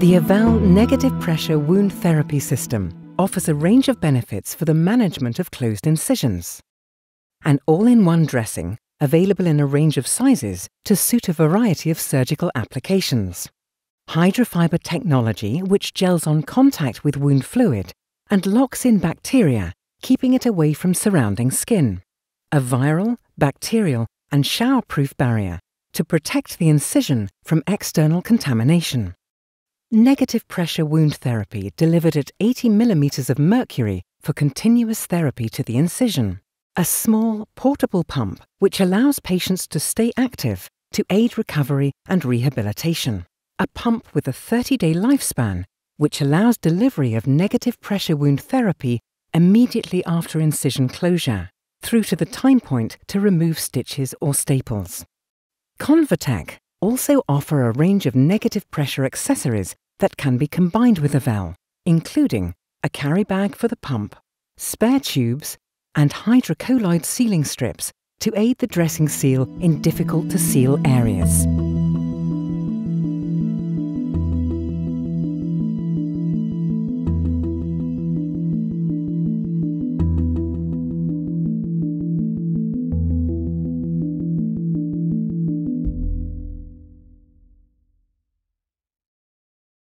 The Avelle Negative Pressure Wound Therapy System offers a range of benefits for the management of closed incisions. An all-in-one dressing available in a range of sizes to suit a variety of surgical applications. Hydrofiber technology which gels on contact with wound fluid and locks in bacteria, keeping it away from surrounding skin. A viral, bacterial and shower-proof barrier to protect the incision from external contamination. Negative pressure wound therapy delivered at 80 millimeters of mercury for continuous therapy to the incision. A small, portable pump which allows patients to stay active to aid recovery and rehabilitation. A pump with a 30-day lifespan which allows delivery of negative pressure wound therapy immediately after incision closure, through to the time point to remove stitches or staples. Convatec also offer a range of negative pressure accessories that can be combined with Avelle, including a carry bag for the pump, spare tubes, and hydrocolloid sealing strips to aid the dressing seal in difficult to seal areas.